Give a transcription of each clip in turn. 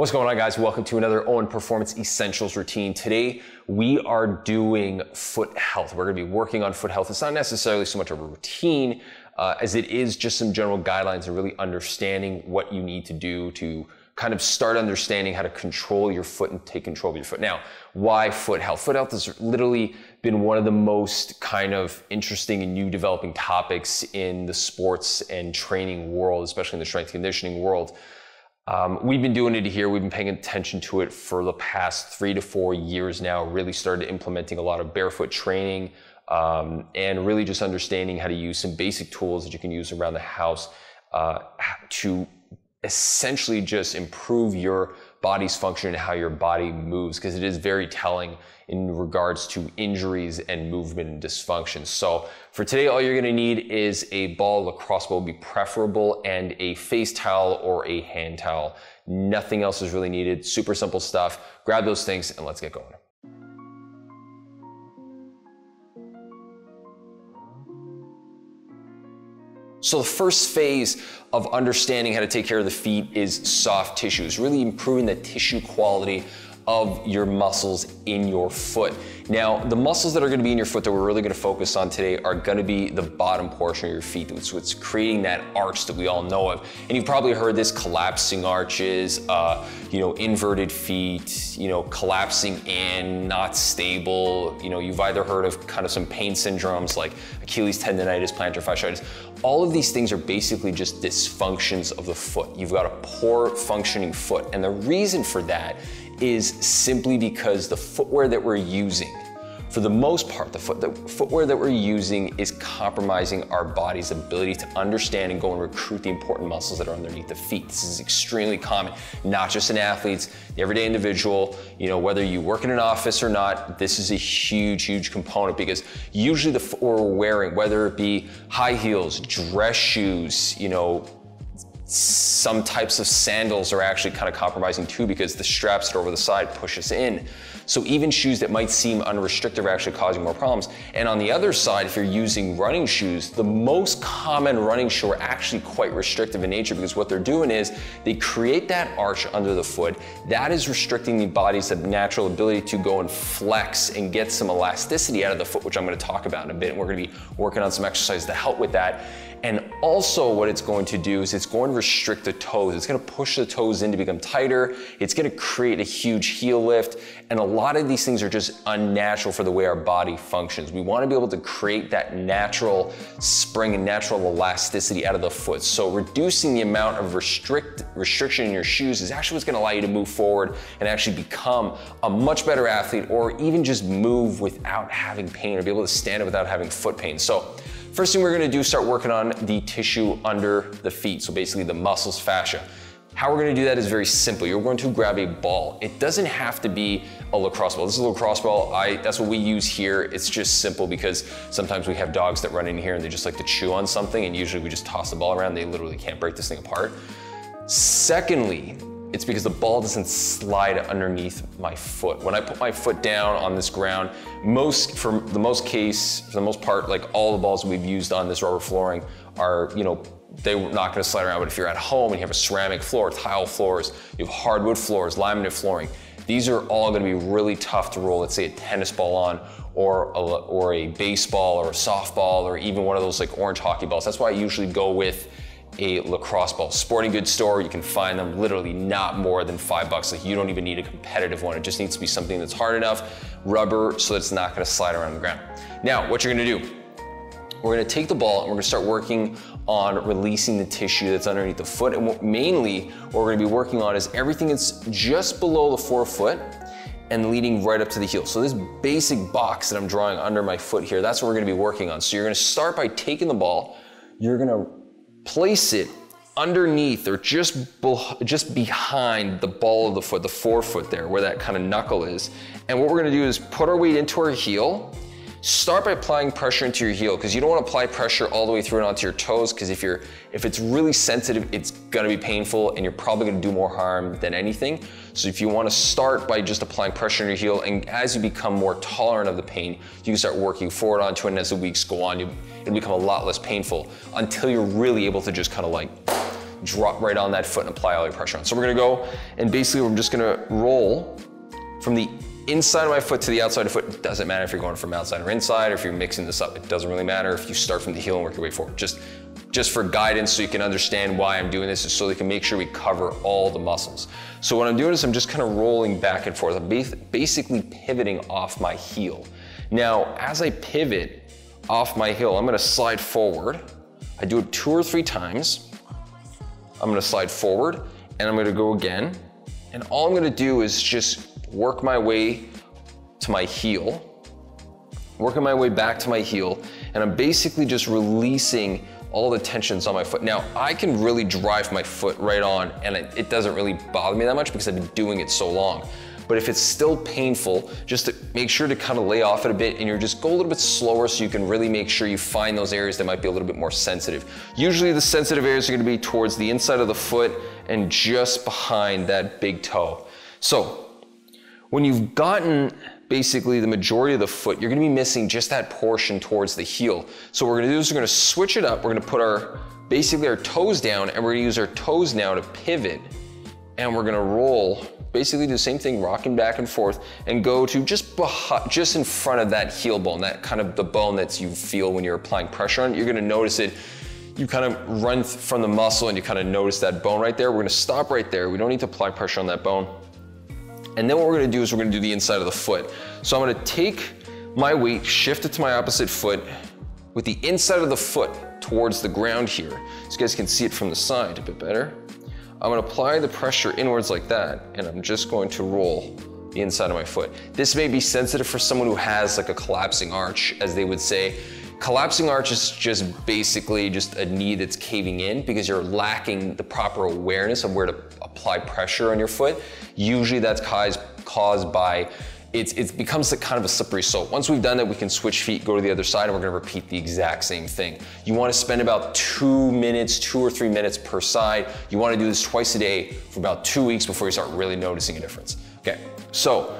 What's going on, guys? Welcome to another Owen Performance Essentials routine. Today, we are doing foot health. We're gonna be working on foot health. It's not necessarily so much of a routine uh, as it is just some general guidelines and really understanding what you need to do to kind of start understanding how to control your foot and take control of your foot. Now, why foot health? Foot health has literally been one of the most kind of interesting and new developing topics in the sports and training world, especially in the strength conditioning world. Um, we've been doing it here. We've been paying attention to it for the past three to four years now. Really started implementing a lot of barefoot training um, and really just understanding how to use some basic tools that you can use around the house uh, to essentially just improve your body's function and how your body moves because it is very telling in regards to injuries and movement and dysfunction. So for today, all you're gonna need is a ball, lacrosse ball would be preferable, and a face towel or a hand towel. Nothing else is really needed. Super simple stuff. Grab those things and let's get going. So the first phase of understanding how to take care of the feet is soft tissues, really improving the tissue quality of your muscles in your foot. Now, the muscles that are gonna be in your foot that we're really gonna focus on today are gonna be the bottom portion of your feet. So it's what's creating that arch that we all know of. And you've probably heard this collapsing arches, uh, you know, inverted feet, you know, collapsing in, not stable. You know, you've either heard of kind of some pain syndromes like Achilles tendonitis, plantar fasciitis. All of these things are basically just dysfunctions of the foot. You've got a poor functioning foot. And the reason for that is simply because the footwear that we're using, for the most part, the, foot, the footwear that we're using is compromising our body's ability to understand and go and recruit the important muscles that are underneath the feet. This is extremely common, not just in athletes, the everyday individual, you know, whether you work in an office or not, this is a huge, huge component because usually the footwear we're wearing, whether it be high heels, dress shoes, you know, some types of sandals are actually kind of compromising too because the straps that are over the side push us in. So even shoes that might seem unrestricted are actually causing more problems. And on the other side, if you're using running shoes, the most common running shoe are actually quite restrictive in nature because what they're doing is they create that arch under the foot. That is restricting the body's natural ability to go and flex and get some elasticity out of the foot, which I'm gonna talk about in a bit. And we're gonna be working on some exercises to help with that. And also what it's going to do is it's going to restrict the toes. It's gonna push the toes in to become tighter. It's gonna create a huge heel lift. And a lot of these things are just unnatural for the way our body functions. We wanna be able to create that natural spring and natural elasticity out of the foot. So reducing the amount of restrict, restriction in your shoes is actually what's gonna allow you to move forward and actually become a much better athlete or even just move without having pain or be able to stand up without having foot pain. So First thing we're gonna do is start working on the tissue under the feet, so basically the muscles, fascia. How we're gonna do that is very simple. You're going to grab a ball. It doesn't have to be a lacrosse ball. This is a lacrosse ball. I, that's what we use here. It's just simple because sometimes we have dogs that run in here and they just like to chew on something and usually we just toss the ball around. They literally can't break this thing apart. Secondly, it's because the ball doesn't slide underneath my foot. When I put my foot down on this ground, most, for the most case, for the most part, like all the balls we've used on this rubber flooring are, you know, they're not gonna slide around, but if you're at home and you have a ceramic floor, tile floors, you have hardwood floors, laminate flooring, these are all gonna be really tough to roll, let's say a tennis ball on, or a, or a baseball, or a softball, or even one of those like orange hockey balls. That's why I usually go with a lacrosse ball. Sporting goods store, you can find them literally not more than five bucks. Like you don't even need a competitive one. It just needs to be something that's hard enough, rubber, so that it's not gonna slide around the ground. Now, what you're gonna do, we're gonna take the ball and we're gonna start working on releasing the tissue that's underneath the foot. And what, mainly, what we're gonna be working on is everything that's just below the forefoot and leading right up to the heel. So this basic box that I'm drawing under my foot here, that's what we're gonna be working on. So you're gonna start by taking the ball, you're gonna place it underneath or just, just behind the ball of the foot, the forefoot there, where that kind of knuckle is. And what we're gonna do is put our weight into our heel, Start by applying pressure into your heel because you don't want to apply pressure all the way through and onto your toes because if you're if it's really sensitive, it's gonna be painful and you're probably gonna do more harm than anything. So if you want to start by just applying pressure on your heel and as you become more tolerant of the pain, you can start working forward onto it and as the weeks go on, you, it'll become a lot less painful until you're really able to just kind of like drop right on that foot and apply all your pressure on. So we're gonna go and basically we're just gonna roll from the inside of my foot to the outside of the foot. It doesn't matter if you're going from outside or inside or if you're mixing this up. It doesn't really matter if you start from the heel and work your way forward. Just, just for guidance so you can understand why I'm doing this is so they can make sure we cover all the muscles. So what I'm doing is I'm just kind of rolling back and forth. I'm basically pivoting off my heel. Now, as I pivot off my heel, I'm gonna slide forward. I do it two or three times. I'm gonna slide forward and I'm gonna go again. And all I'm gonna do is just work my way to my heel, working my way back to my heel, and I'm basically just releasing all the tensions on my foot. Now, I can really drive my foot right on and it, it, doesn't really bother me that much because I've been doing it so long. But if it's still painful, just to make sure to kind of lay off it a bit and you're just go a little bit slower so you can really make sure you find those areas that might be a little bit more sensitive. Usually the sensitive areas are gonna be towards the inside of the foot and just behind that big toe. So when you've gotten basically the majority of the foot, you're gonna be missing just that portion towards the heel. So what we're gonna do is we're gonna switch it up. We're gonna put our, basically our toes down and we're gonna use our toes now to pivot and we're gonna roll, basically do the same thing, rocking back and forth and go to just just in front of that heel bone, that kind of the bone that you feel when you're applying pressure on. You're gonna notice it you kind of run from the muscle and you kind of notice that bone right there. We're gonna stop right there. We don't need to apply pressure on that bone. And then what we're gonna do is we're gonna do the inside of the foot. So I'm gonna take my weight, shift it to my opposite foot with the inside of the foot towards the ground here. So you guys can see it from the side a bit better. I'm gonna apply the pressure inwards like that, and I'm just going to roll the inside of my foot. This may be sensitive for someone who has like a collapsing arch, as they would say. Collapsing arch is just basically just a knee that's caving in because you're lacking the proper awareness of where to apply pressure on your foot. Usually that's caused, caused by it's, it becomes like kind of a slippery slope. Once we've done that, we can switch feet, go to the other side, and we're gonna repeat the exact same thing. You wanna spend about two minutes, two or three minutes per side. You wanna do this twice a day for about two weeks before you start really noticing a difference. Okay, so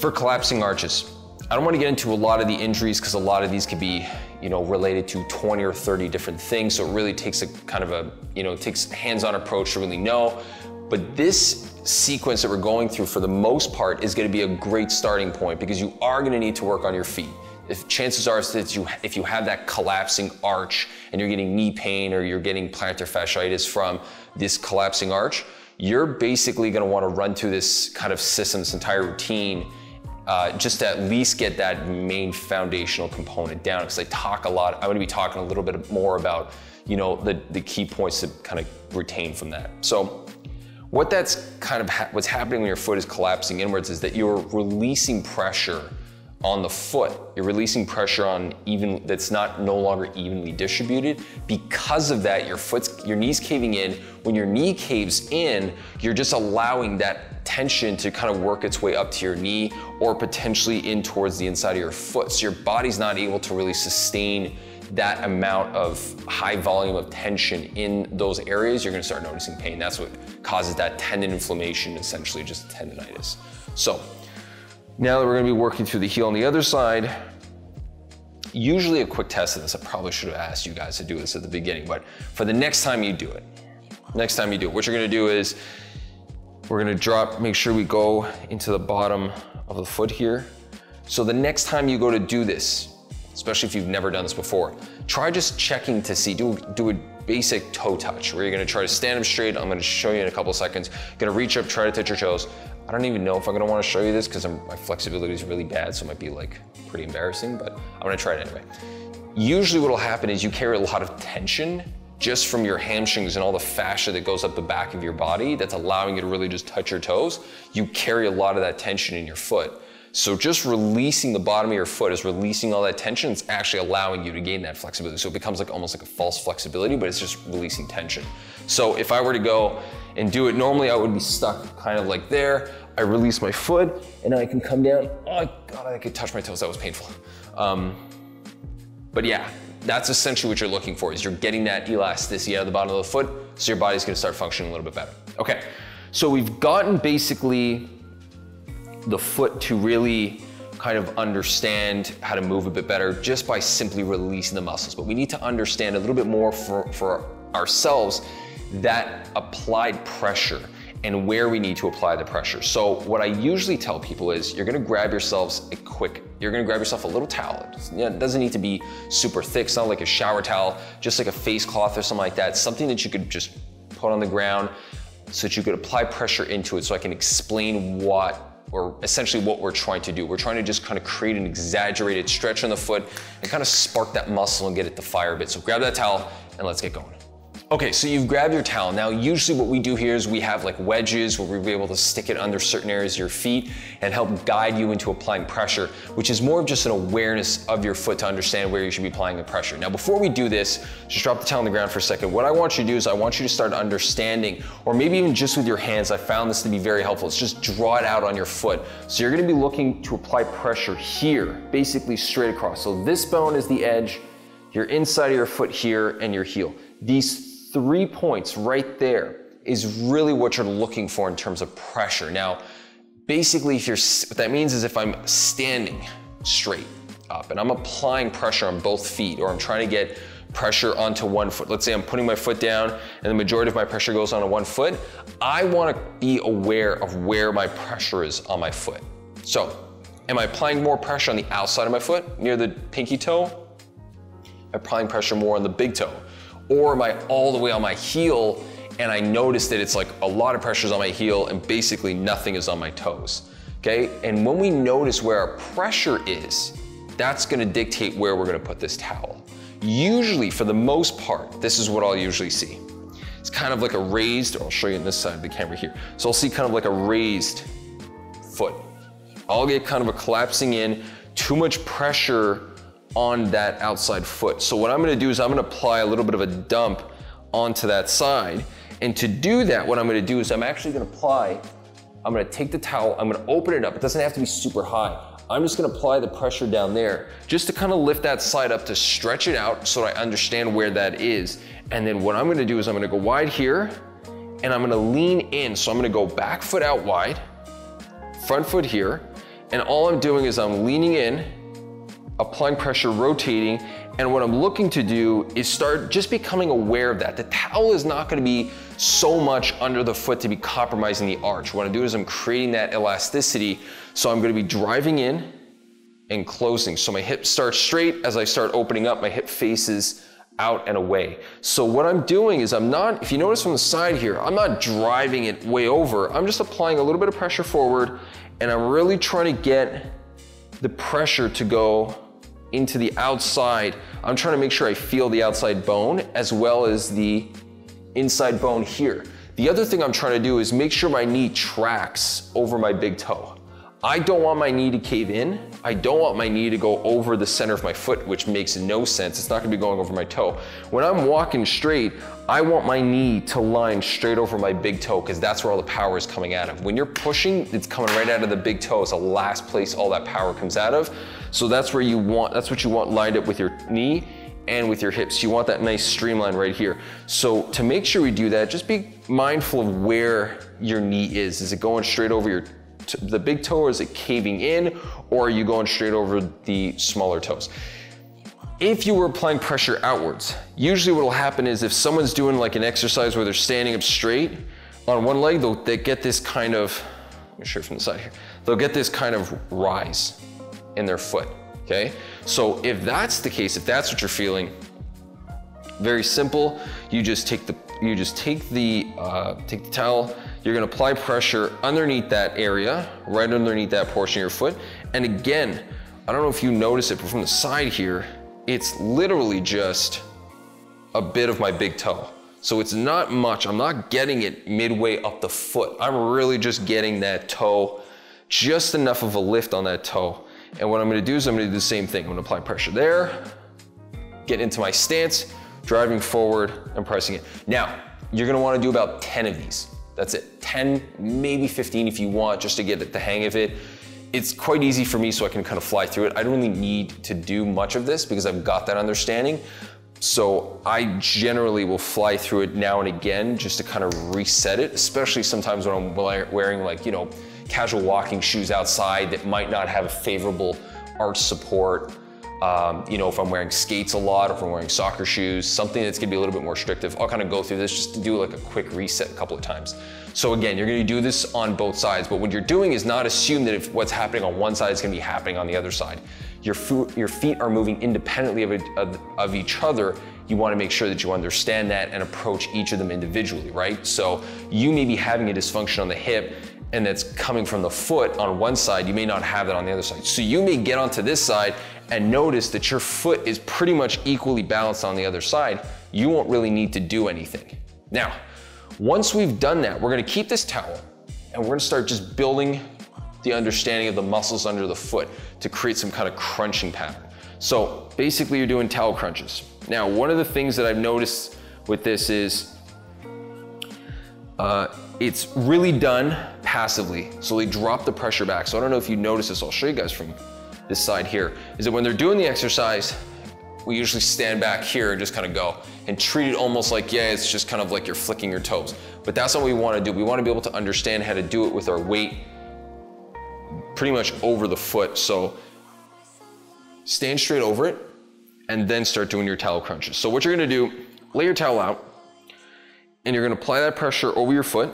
for collapsing arches, I don't want to get into a lot of the injuries because a lot of these could be, you know, related to 20 or 30 different things. So it really takes a kind of a, you know, takes hands-on approach to really know. But this sequence that we're going through for the most part is going to be a great starting point because you are going to need to work on your feet. If chances are that you, if you have that collapsing arch and you're getting knee pain or you're getting plantar fasciitis from this collapsing arch, you're basically going to want to run through this kind of system, this entire routine uh, just to at least get that main foundational component down because I talk a lot. I'm to be talking a little bit more about, you know, the, the key points to kind of retain from that. So what that's kind of ha what's happening when your foot is collapsing inwards is that you're releasing pressure on the foot. You're releasing pressure on even that's not no longer evenly distributed. Because of that, your foot's your knee's caving in. When your knee caves in, you're just allowing that tension to kind of work its way up to your knee or potentially in towards the inside of your foot. So your body's not able to really sustain that amount of high volume of tension in those areas, you're gonna start noticing pain. That's what causes that tendon inflammation, essentially just tendonitis. So now that we're gonna be working through the heel on the other side, usually a quick test of this, I probably should have asked you guys to do this at the beginning, but for the next time you do it, next time you do it, what you're gonna do is we're gonna drop, make sure we go into the bottom of the foot here. So the next time you go to do this, especially if you've never done this before, try just checking to see, do, do a basic toe touch where you're gonna try to stand up straight. I'm gonna show you in a couple seconds. You're gonna reach up, try to touch your toes. I don't even know if I'm gonna wanna show you this because my flexibility is really bad, so it might be like pretty embarrassing, but I'm gonna try it anyway. Usually what'll happen is you carry a lot of tension just from your hamstrings and all the fascia that goes up the back of your body that's allowing you to really just touch your toes. You carry a lot of that tension in your foot. So just releasing the bottom of your foot is releasing all that tension. It's actually allowing you to gain that flexibility. So it becomes like almost like a false flexibility, but it's just releasing tension. So if I were to go and do it normally, I would be stuck kind of like there. I release my foot and I can come down. Oh God, I could touch my toes. That was painful. Um, but yeah, that's essentially what you're looking for is you're getting that elasticity out of the bottom of the foot so your body's gonna start functioning a little bit better. Okay, so we've gotten basically the foot to really kind of understand how to move a bit better just by simply releasing the muscles. But we need to understand a little bit more for, for ourselves that applied pressure and where we need to apply the pressure. So what I usually tell people is you're gonna grab yourselves a quick, you're gonna grab yourself a little towel. It doesn't need to be super thick, it's not like a shower towel, just like a face cloth or something like that. Something that you could just put on the ground so that you could apply pressure into it so I can explain what or essentially what we're trying to do. We're trying to just kind of create an exaggerated stretch on the foot and kind of spark that muscle and get it to fire a bit. So grab that towel and let's get going. Okay, so you've grabbed your towel. Now, usually what we do here is we have like wedges where we'll be able to stick it under certain areas of your feet and help guide you into applying pressure, which is more of just an awareness of your foot to understand where you should be applying the pressure. Now, before we do this, just drop the towel on the ground for a second. What I want you to do is I want you to start understanding, or maybe even just with your hands, I found this to be very helpful. It's just draw it out on your foot. So you're gonna be looking to apply pressure here, basically straight across. So this bone is the edge, your inside of your foot here, and your heel. These three points right there is really what you're looking for in terms of pressure. Now, basically, if you're, what that means is if I'm standing straight up and I'm applying pressure on both feet, or I'm trying to get pressure onto one foot. Let's say I'm putting my foot down and the majority of my pressure goes onto one foot. I want to be aware of where my pressure is on my foot. So, am I applying more pressure on the outside of my foot near the pinky toe? I'm applying pressure more on the big toe or am I all the way on my heel and I notice that it's like a lot of pressure is on my heel and basically nothing is on my toes. Okay, and when we notice where our pressure is, that's gonna dictate where we're gonna put this towel. Usually, for the most part, this is what I'll usually see. It's kind of like a raised, I'll show you on this side of the camera here. So I'll see kind of like a raised foot. I'll get kind of a collapsing in, too much pressure on that outside foot. So what I'm gonna do is I'm gonna apply a little bit of a dump onto that side. And to do that, what I'm gonna do is I'm actually gonna apply, I'm gonna take the towel, I'm gonna open it up. It doesn't have to be super high. I'm just gonna apply the pressure down there just to kind of lift that side up to stretch it out so I understand where that is. And then what I'm gonna do is I'm gonna go wide here and I'm gonna lean in. So I'm gonna go back foot out wide, front foot here, and all I'm doing is I'm leaning in applying pressure, rotating, and what I'm looking to do is start just becoming aware of that. The towel is not gonna be so much under the foot to be compromising the arch. What I do is I'm creating that elasticity, so I'm gonna be driving in and closing. So my hip starts straight, as I start opening up, my hip faces out and away. So what I'm doing is I'm not, if you notice from the side here, I'm not driving it way over, I'm just applying a little bit of pressure forward, and I'm really trying to get the pressure to go into the outside. I'm trying to make sure I feel the outside bone as well as the inside bone here. The other thing I'm trying to do is make sure my knee tracks over my big toe. I don't want my knee to cave in. I don't want my knee to go over the center of my foot, which makes no sense. It's not gonna be going over my toe. When I'm walking straight, I want my knee to line straight over my big toe because that's where all the power is coming out of. When you're pushing, it's coming right out of the big toe. It's the last place all that power comes out of. So that's where you want, that's what you want lined up with your knee and with your hips. You want that nice streamline right here. So to make sure we do that, just be mindful of where your knee is. Is it going straight over your the big toe or is it caving in or are you going straight over the smaller toes? If you were applying pressure outwards, usually what will happen is if someone's doing like an exercise where they're standing up straight on one leg, they'll they get this kind of, let me show you from the side here, they'll get this kind of rise in their foot, okay? So if that's the case, if that's what you're feeling, very simple, you just take the, you just take the, uh, take the towel, you're gonna apply pressure underneath that area, right underneath that portion of your foot. And again, I don't know if you notice it, but from the side here, it's literally just a bit of my big toe. So it's not much, I'm not getting it midway up the foot. I'm really just getting that toe, just enough of a lift on that toe. And what I'm gonna do is I'm gonna do the same thing. I'm gonna apply pressure there, get into my stance, driving forward and pressing it. Now, you're gonna wanna do about 10 of these. That's it. 10, maybe 15 if you want, just to get the hang of it. It's quite easy for me so I can kind of fly through it. I don't really need to do much of this because I've got that understanding. So I generally will fly through it now and again just to kind of reset it, especially sometimes when I'm wearing like, you know, casual walking shoes outside that might not have a favorable arch support um, you know, if I'm wearing skates a lot, or if I'm wearing soccer shoes, something that's gonna be a little bit more restrictive, I'll kind of go through this just to do like a quick reset a couple of times. So again, you're gonna do this on both sides, but what you're doing is not assume that if what's happening on one side is gonna be happening on the other side. Your, your feet are moving independently of, of, of each other you want to make sure that you understand that and approach each of them individually, right? So you may be having a dysfunction on the hip and that's coming from the foot on one side, you may not have that on the other side. So you may get onto this side and notice that your foot is pretty much equally balanced on the other side. You won't really need to do anything. Now, once we've done that, we're gonna keep this towel and we're gonna start just building the understanding of the muscles under the foot to create some kind of crunching pattern. So basically you're doing towel crunches. Now, one of the things that I've noticed with this is uh, it's really done passively. So they drop the pressure back. So I don't know if you notice this, I'll show you guys from this side here, is that when they're doing the exercise, we usually stand back here and just kind of go and treat it almost like, yeah, it's just kind of like you're flicking your toes. But that's what we want to do. We want to be able to understand how to do it with our weight pretty much over the foot. So stand straight over it and then start doing your towel crunches. So what you're gonna do, lay your towel out and you're gonna apply that pressure over your foot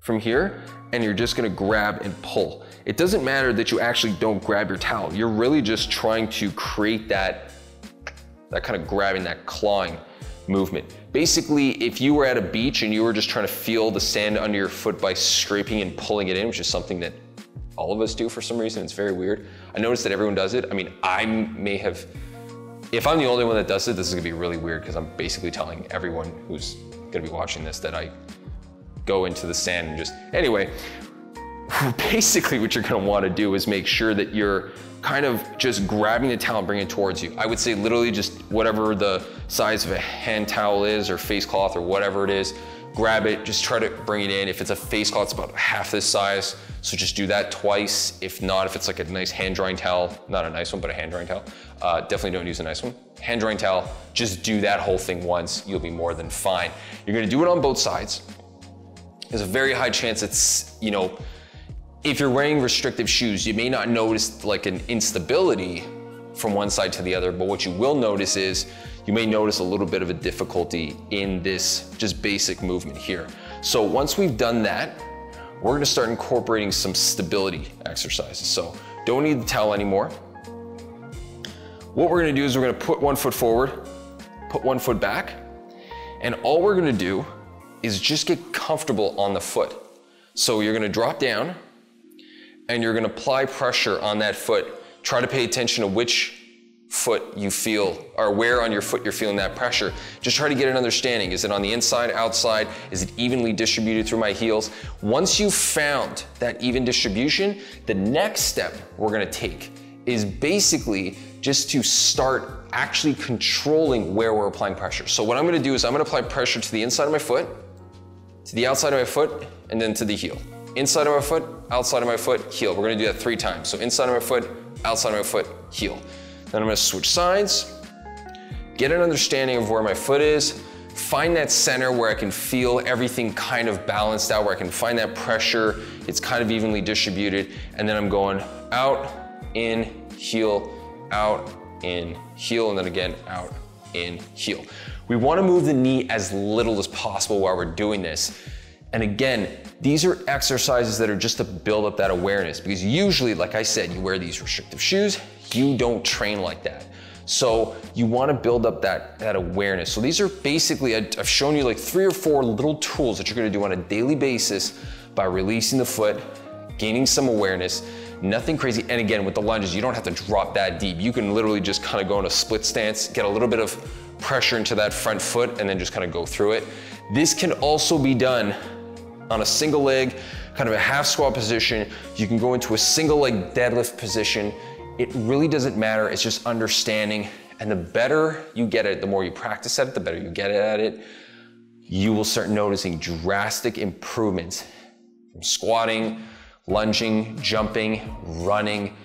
from here and you're just gonna grab and pull. It doesn't matter that you actually don't grab your towel. You're really just trying to create that, that kind of grabbing, that clawing movement. Basically, if you were at a beach and you were just trying to feel the sand under your foot by scraping and pulling it in, which is something that all of us do for some reason, it's very weird. I noticed that everyone does it. I mean, I may have if I'm the only one that does it, this is gonna be really weird because I'm basically telling everyone who's gonna be watching this that I go into the sand and just, anyway, basically what you're gonna wanna do is make sure that you're kind of just grabbing the towel and bringing it towards you. I would say literally just whatever the size of a hand towel is or face cloth or whatever it is, grab it, just try to bring it in. If it's a face cloth, it's about half this size. So just do that twice. If not, if it's like a nice hand drying towel, not a nice one, but a hand drying towel, uh, definitely don't use a nice one. Hand drying towel, just do that whole thing once. You'll be more than fine. You're gonna do it on both sides. There's a very high chance it's, you know, if you're wearing restrictive shoes, you may not notice like an instability from one side to the other, but what you will notice is you may notice a little bit of a difficulty in this just basic movement here. So once we've done that, we're gonna start incorporating some stability exercises. So don't need the towel anymore. What we're gonna do is we're gonna put one foot forward, put one foot back, and all we're gonna do is just get comfortable on the foot. So you're gonna drop down and you're gonna apply pressure on that foot. Try to pay attention to which foot you feel, or where on your foot you're feeling that pressure. Just try to get an understanding. Is it on the inside, outside? Is it evenly distributed through my heels? Once you've found that even distribution, the next step we're gonna take is basically just to start actually controlling where we're applying pressure. So what I'm gonna do is I'm gonna apply pressure to the inside of my foot, to the outside of my foot, and then to the heel. Inside of my foot, outside of my foot, heel. We're gonna do that three times. So inside of my foot, outside of my foot, heel. Then I'm gonna switch sides, get an understanding of where my foot is, find that center where I can feel everything kind of balanced out, where I can find that pressure, it's kind of evenly distributed, and then I'm going out, in, heel, out, in, heel, and then again, out, in, heel. We wanna move the knee as little as possible while we're doing this. And again, these are exercises that are just to build up that awareness because usually, like I said, you wear these restrictive shoes, you don't train like that. So you wanna build up that, that awareness. So these are basically, I've shown you like three or four little tools that you're gonna do on a daily basis by releasing the foot, gaining some awareness, nothing crazy. And again, with the lunges, you don't have to drop that deep. You can literally just kind of go in a split stance, get a little bit of pressure into that front foot, and then just kind of go through it. This can also be done on a single leg, kind of a half squat position. You can go into a single leg deadlift position. It really doesn't matter. It's just understanding. And the better you get at it, the more you practice at it, the better you get at it, you will start noticing drastic improvements from squatting, lunging, jumping, running,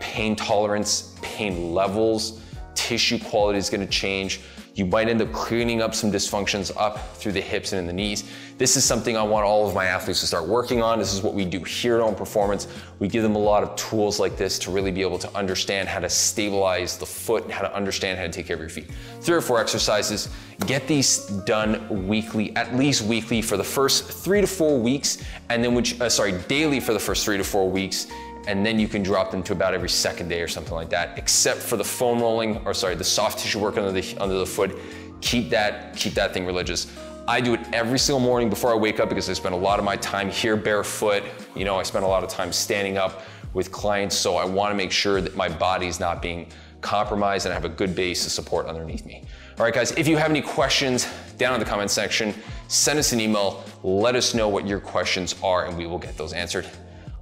pain tolerance, pain levels, tissue quality is gonna change. You might end up cleaning up some dysfunctions up through the hips and in the knees. This is something I want all of my athletes to start working on. This is what we do here at Owen Performance. We give them a lot of tools like this to really be able to understand how to stabilize the foot and how to understand how to take care of your feet. Three or four exercises. Get these done weekly, at least weekly for the first three to four weeks, and then which, uh, sorry, daily for the first three to four weeks and then you can drop them to about every second day or something like that, except for the foam rolling, or sorry, the soft tissue work under the, under the foot. Keep that, keep that thing religious. I do it every single morning before I wake up because I spend a lot of my time here barefoot. You know, I spend a lot of time standing up with clients, so I wanna make sure that my body's not being compromised and I have a good base of support underneath me. All right, guys, if you have any questions down in the comment section, send us an email, let us know what your questions are, and we will get those answered.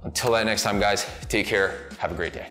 Until that next time, guys, take care. Have a great day.